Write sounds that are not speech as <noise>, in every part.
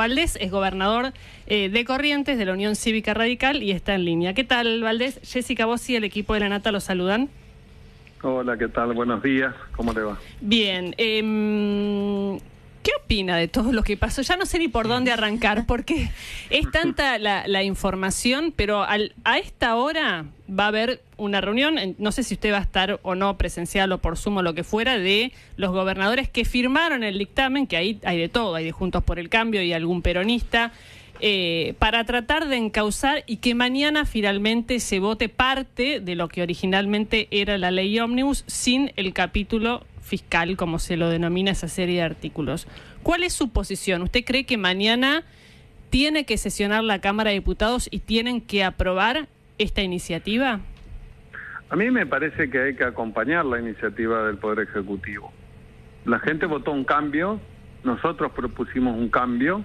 Valdés, es gobernador eh, de Corrientes de la Unión Cívica Radical y está en línea. ¿Qué tal, Valdés? Jessica, vos y el equipo de la Nata los saludan. Hola, ¿qué tal? Buenos días. ¿Cómo te va? Bien. Eh, ¿Qué opina de todo lo que pasó? Ya no sé ni por dónde arrancar, porque es tanta la, información, pero al, a esta hora va a haber una reunión, no sé si usted va a estar o no presencial o por sumo lo que fuera, de los gobernadores que firmaron el dictamen, que ahí hay de todo, hay de Juntos por el Cambio y algún peronista, eh, para tratar de encauzar y que mañana finalmente se vote parte de lo que originalmente era la ley ómnibus sin el capítulo fiscal, como se lo denomina esa serie de artículos. ¿Cuál es su posición? ¿Usted cree que mañana tiene que sesionar la Cámara de Diputados y tienen que aprobar esta iniciativa? A mí me parece que hay que acompañar la iniciativa del Poder Ejecutivo. La gente votó un cambio, nosotros propusimos un cambio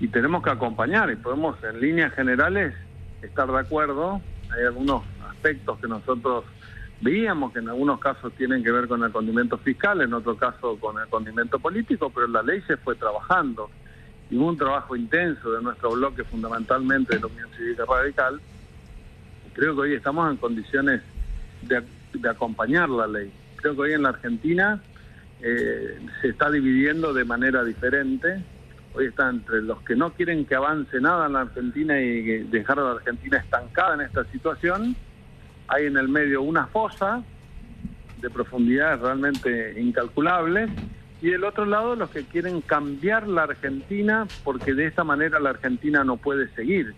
y tenemos que acompañar y podemos en líneas generales estar de acuerdo. Hay algunos aspectos que nosotros Veíamos que en algunos casos tienen que ver con el condimento fiscal, en otro caso con el condimento político, pero la ley se fue trabajando. Y hubo un trabajo intenso de nuestro bloque, fundamentalmente de la Unión Cívica Radical. Creo que hoy estamos en condiciones de, acompañar la ley. Creo que hoy en la Argentina eh, se está dividiendo de manera diferente. Hoy está entre los que no quieren que avance nada en la Argentina y dejar a la Argentina estancada en esta situación hay en el medio una fosa de profundidades realmente incalculables y del otro lado los que quieren cambiar la Argentina porque de esta manera la Argentina no puede seguir.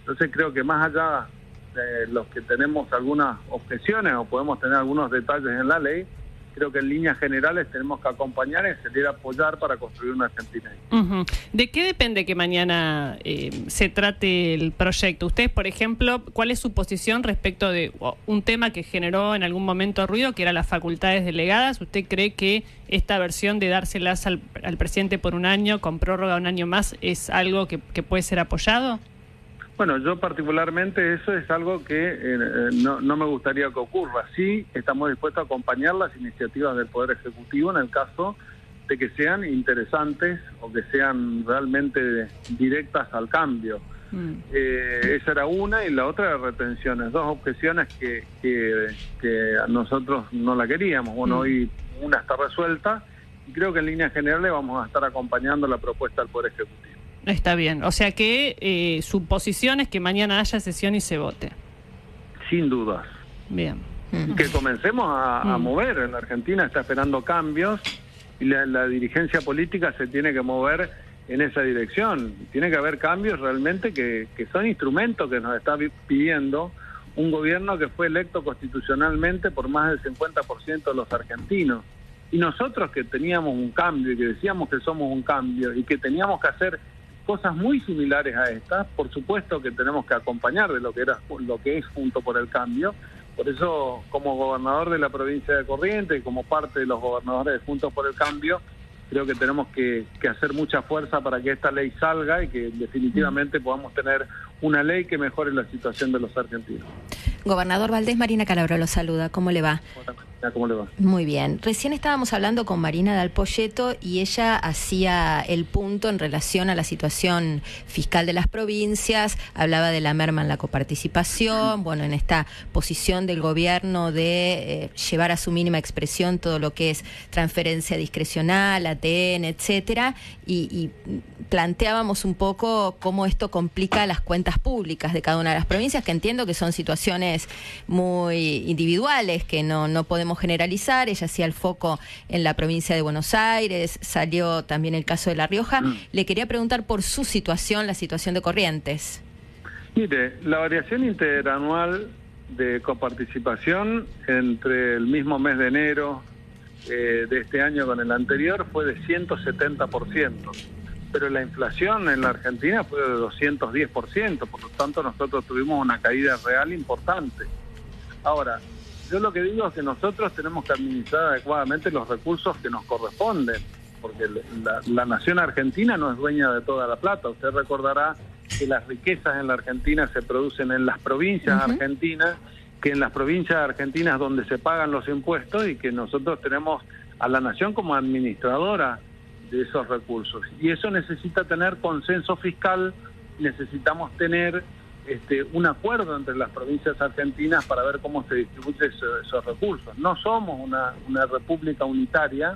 Entonces creo que más allá de los que tenemos algunas objeciones o podemos tener algunos detalles en la ley, creo que en líneas generales tenemos que acompañar y apoyar para construir una Argentina. ¿De qué depende que mañana eh, se trate el proyecto? Ustedes, por ejemplo, ¿cuál es su posición respecto de un tema que generó en algún momento ruido, que era las facultades delegadas? ¿Usted cree que esta versión de dárselas al, presidente por un año, con prórroga un año más, es algo que puede ser apoyado? Bueno, yo particularmente eso es algo que eh, eh, no, no, me gustaría que ocurra. Sí, estamos dispuestos a acompañar las iniciativas del Poder Ejecutivo en el caso de que sean interesantes o que sean realmente directas al cambio. Mm. Eh, esa era una y la otra era retenciones, dos objeciones que, que, nosotros no la queríamos. Bueno, mm. hoy una está resuelta y creo que en líneas generales vamos a estar acompañando la propuesta del Poder Ejecutivo. Está bien. O sea que eh, su posición es que mañana haya sesión y se vote. Sin dudas. Bien. Que comencemos a, mm. mover. En la Argentina está esperando cambios y la, dirigencia política se tiene que mover en esa dirección. Tiene que haber cambios realmente que, que son instrumentos que nos está pidiendo un gobierno que fue electo constitucionalmente por más del 50% de los argentinos. Y nosotros que teníamos un cambio y que decíamos que somos un cambio y que teníamos que hacer cosas muy similares a estas, por supuesto que tenemos que acompañar de lo que era lo que es Junto por el Cambio. Por eso, como gobernador de la provincia de Corrientes y como parte de los gobernadores de Juntos por el Cambio, creo que tenemos que, que, hacer mucha fuerza para que esta ley salga y que definitivamente podamos tener una ley que mejore la situación de los argentinos. Gobernador Valdés, Marina Calabro lo saluda. ¿Cómo le va? ¿Cómo le va? Muy bien. Recién estábamos hablando con Marina Dalpolleto y ella hacía el punto en relación a la situación fiscal de las provincias, hablaba de la merma en la coparticipación, bueno, en esta posición del gobierno de eh, llevar a su mínima expresión todo lo que es transferencia discrecional, ATN, etcétera, y, planteábamos un poco cómo esto complica las cuentas públicas de cada una de las provincias, que entiendo que son situaciones muy individuales, que no, no podemos generalizar, ella hacía el foco en la provincia de Buenos Aires, salió también el caso de La Rioja. Mm. Le quería preguntar por su situación, la situación de Corrientes. Mire, la variación interanual de coparticipación entre el mismo mes de enero eh, de este año con el anterior fue de 170%, pero la inflación en la Argentina fue de 210%, por lo tanto nosotros tuvimos una caída real importante. Ahora, yo lo que digo es que nosotros tenemos que administrar adecuadamente los recursos que nos corresponden, porque la, nación argentina no es dueña de toda la plata. Usted recordará que las riquezas en la Argentina se producen en las provincias argentinas, que en las provincias argentinas donde se pagan los impuestos y que nosotros tenemos a la nación como administradora de esos recursos. Y eso necesita tener consenso fiscal, necesitamos tener este, un acuerdo entre las provincias argentinas para ver cómo se distribuyen esos, recursos. No somos una, república unitaria,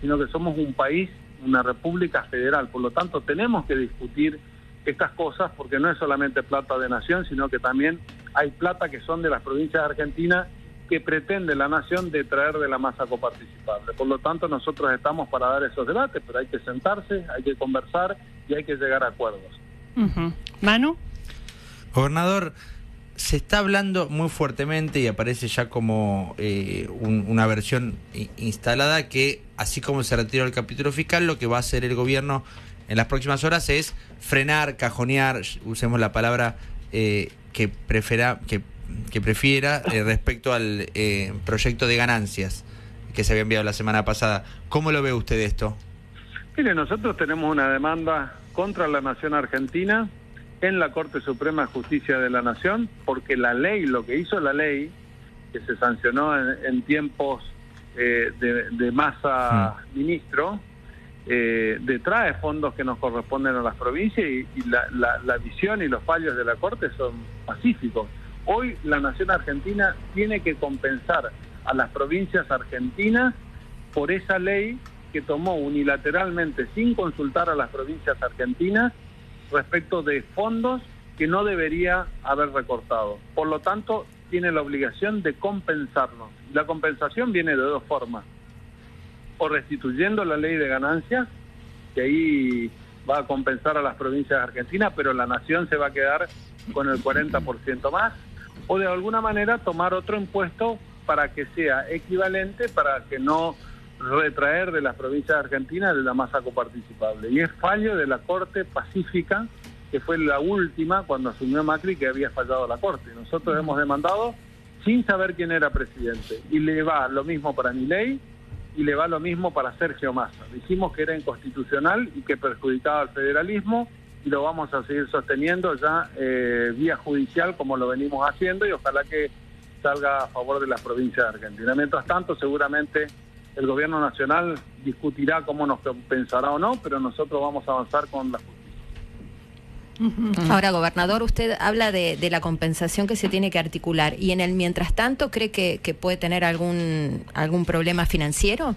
sino que somos un país, una república federal. Por lo tanto, tenemos que discutir estas cosas porque no es solamente plata de nación, sino que también hay plata que son de las provincias argentinas que pretende la nación de traer de la masa coparticipable. Por lo tanto, nosotros estamos para dar esos debates, pero hay que sentarse, hay que conversar y hay que llegar a acuerdos. Manu. Gobernador, se está hablando muy fuertemente y aparece ya como eh, una versión instalada que, así como se retiró el capítulo fiscal, lo que va a hacer el gobierno en las próximas horas es frenar, cajonear, usemos la palabra eh, que, prefera, que, prefiera eh, respecto al proyecto de ganancias que se había enviado la semana pasada. ¿Cómo lo ve usted esto? Mire, nosotros tenemos una demanda contra la nación argentina en la Corte Suprema de Justicia de la Nación, porque la ley, lo que hizo la ley, que se sancionó en, tiempos eh, de, masa ministro, eh, detrae fondos que nos corresponden a las provincias y, la, la, visión y los fallos de la Corte son pacíficos. Hoy la Nación Argentina tiene que compensar a las provincias argentinas por esa ley que tomó unilateralmente, sin consultar a las provincias argentinas, respecto de fondos que no debería haber recortado. Por lo tanto, tiene la obligación de compensarnos. La compensación viene de dos formas. O restituyendo la ley de ganancias, que ahí va a compensar a las provincias argentinas, pero la nación se va a quedar con el 40% más, o de alguna manera tomar otro impuesto para que sea equivalente, para que no retraer de las provincias argentinas de la masa coparticipable. Y es fallo de la Corte Pacífica, que fue la última cuando asumió Macri que había fallado la Corte. Nosotros hemos demandado sin saber quién era presidente. Y le va lo mismo para mi ley y le va lo mismo para Sergio Massa. Dijimos que era inconstitucional y que perjudicaba al federalismo y lo vamos a seguir sosteniendo ya eh, vía judicial como lo venimos haciendo y ojalá que salga a favor de las provincias de Argentina. Mientras tanto, seguramente el gobierno nacional discutirá cómo nos compensará o no, pero nosotros vamos a avanzar con la justicia. Ahora, gobernador, usted habla de, la compensación que se tiene que articular y en el mientras tanto, ¿cree que, puede tener algún, algún problema financiero?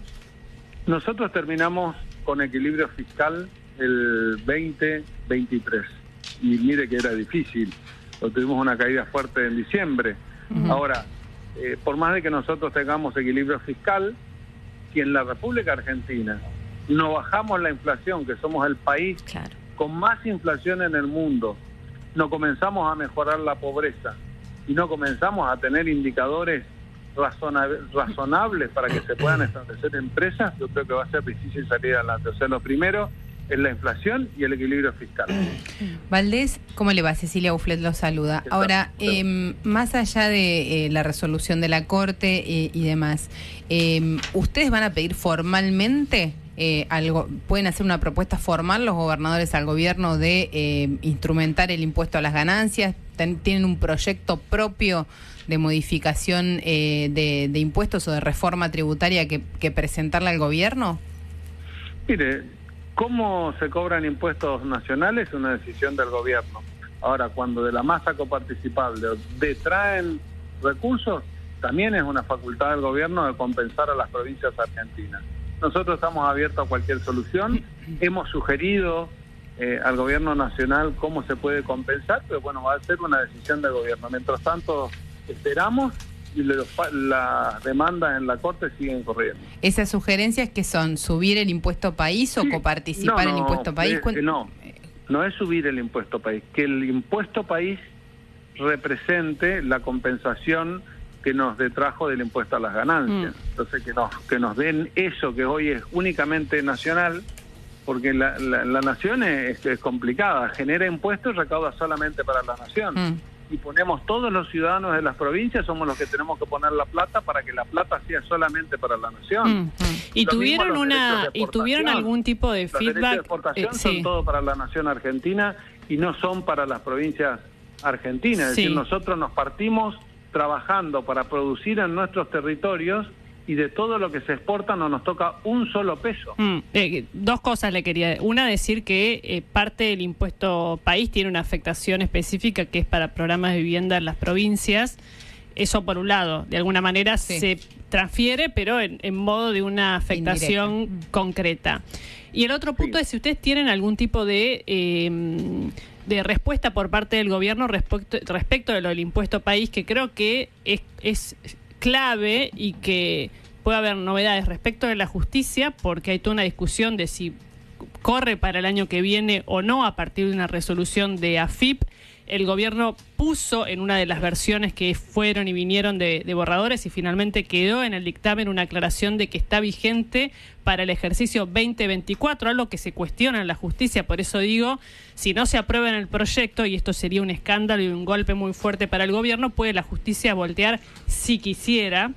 Nosotros terminamos con equilibrio fiscal el 2023 y mire que era difícil, tuvimos una caída fuerte en diciembre. Ahora, eh, por más de que nosotros tengamos equilibrio fiscal, si en la República Argentina no bajamos la inflación, que somos el país con más inflación en el mundo, no comenzamos a mejorar la pobreza y no comenzamos a tener indicadores razonables para que se puedan establecer empresas, yo creo que va a ser difícil salir adelante. O sea, lo primero es la inflación y el equilibrio fiscal. <clears throat> Valdés, ¿cómo le va? Cecilia Uflet lo saluda. Ahora, em, más allá de eh, la resolución de la Corte eh, y demás, em, ¿ustedes van a pedir formalmente eh, algo, pueden hacer una propuesta formal los gobernadores al gobierno de em, instrumentar el impuesto a las ganancias? ¿Tienen un proyecto propio de modificación de, impuestos o de reforma tributaria que, que presentarle al gobierno? Mire, cómo se cobran impuestos nacionales es una decisión del gobierno. Ahora, cuando de la masa coparticipable detraen recursos, también es una facultad del gobierno de compensar a las provincias argentinas. Nosotros estamos abiertos a cualquier solución. Hemos sugerido eh, al gobierno nacional cómo se puede compensar, pero bueno, va a ser una decisión del gobierno. Mientras tanto, esperamos y las demandas en la Corte siguen corriendo. ¿Esas sugerencias que son? ¿Subir el impuesto país o coparticipar en el impuesto país? no, no es subir el impuesto país, que el impuesto país represente la compensación que nos detrajo del impuesto a las ganancias. Mm. Entonces, que nos, que nos den eso que hoy es únicamente nacional, porque la, la, nación es, es, complicada, genera impuestos y recauda solamente para la nación. Mm y ponemos todos los ciudadanos de las provincias, somos los que tenemos que poner la plata para que la plata sea solamente para la nación. Y tuvieron una y tuvieron algún tipo de feedback. de exportación eh, son todo para la nación argentina y no son para las provincias argentinas. Es decir, nosotros nos partimos trabajando para producir en nuestros territorios y de todo lo que se exporta no nos toca un solo peso. Mm, eh, dos cosas le quería. Una, decir que eh, parte del impuesto país tiene una afectación específica que es para programas de vivienda en las provincias. Eso por un lado, de alguna manera se transfiere, pero en, modo de una afectación concreta. Y el otro punto es si ustedes tienen algún tipo de... Em, de respuesta por parte del gobierno respecto, respecto de lo del impuesto país, que creo que es, es clave y que puede haber novedades respecto de la justicia, porque hay toda una discusión de si corre para el año que viene o no a partir de una resolución de AFIP el gobierno puso en una de las versiones que fueron y vinieron de, borradores y finalmente quedó en el dictamen una aclaración de que está vigente para el ejercicio 2024, algo que se cuestiona en la justicia. Por eso digo, si no se aprueba en el proyecto, y esto sería un escándalo y un golpe muy fuerte para el gobierno, puede la justicia voltear, si quisiera,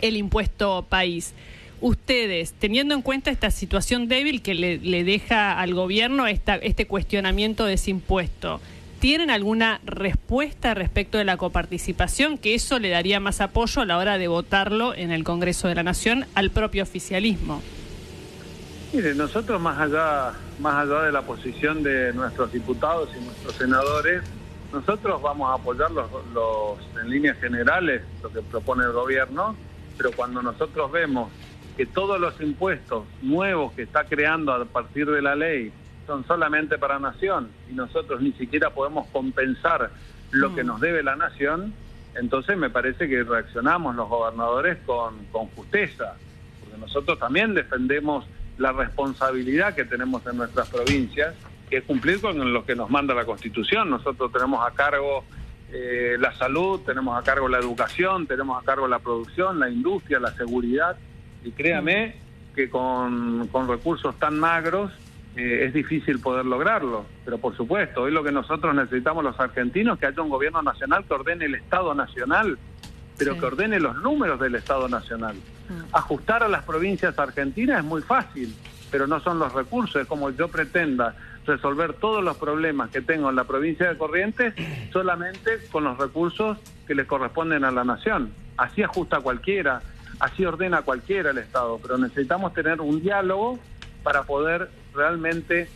el impuesto país ustedes, teniendo en cuenta esta situación débil que le, deja al gobierno esta, este cuestionamiento de ese impuesto, ¿Tienen alguna respuesta respecto de la coparticipación? Que eso le daría más apoyo a la hora de votarlo en el Congreso de la Nación al propio oficialismo. Mire, nosotros más allá, más allá de la posición de nuestros diputados y nuestros senadores, nosotros vamos a apoyar los, en líneas generales lo que propone el gobierno, pero cuando nosotros vemos que todos los impuestos nuevos que está creando a partir de la ley son solamente para nación y nosotros ni siquiera podemos compensar lo que mm. nos debe la nación, entonces me parece que reaccionamos los gobernadores con, con justeza, porque nosotros también defendemos la responsabilidad que tenemos en nuestras provincias, que es cumplir con lo que nos manda la Constitución. Nosotros tenemos a cargo eh, la salud, tenemos a cargo la educación, tenemos a cargo la producción, la industria, la seguridad, y créame mm. que con, con recursos tan magros, eh, es difícil poder lograrlo. Pero por supuesto, hoy lo que nosotros necesitamos los argentinos es que haya un gobierno nacional que ordene el Estado nacional, pero que ordene los números del Estado nacional. Mm. Ajustar a las provincias argentinas es muy fácil, pero no son los recursos. Es como yo pretenda resolver todos los problemas que tengo en la provincia de Corrientes <clears throat> solamente con los recursos que le corresponden a la nación. Así ajusta cualquiera, así ordena cualquiera el Estado, pero necesitamos tener un diálogo para poder realmente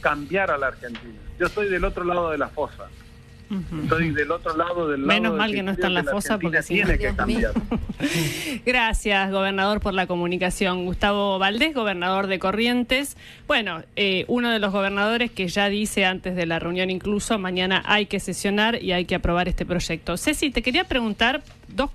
cambiar a la Argentina. Yo estoy del otro lado de la fosa. Estoy del otro lado del lado Menos mal que no está en la, fosa porque tiene que cambiar. <laughs> Gracias, gobernador, por la comunicación. Gustavo Valdés, gobernador de Corrientes. Bueno, eh, uno de los gobernadores que ya dice antes de la reunión incluso, mañana hay que sesionar y hay que aprobar este proyecto. Ceci, te quería preguntar dos